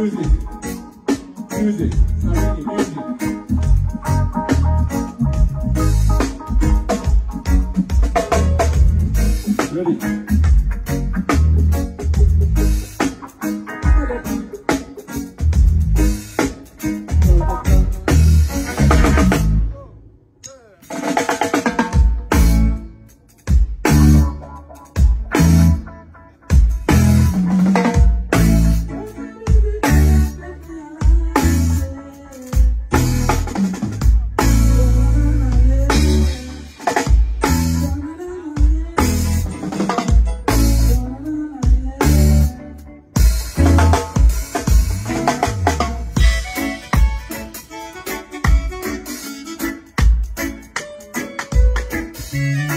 music. Music. Sorry, music. Ready? Old Man's